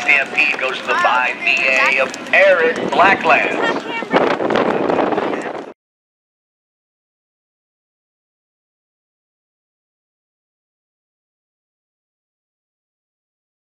Stampede goes to the five BA of Arid Blacklands.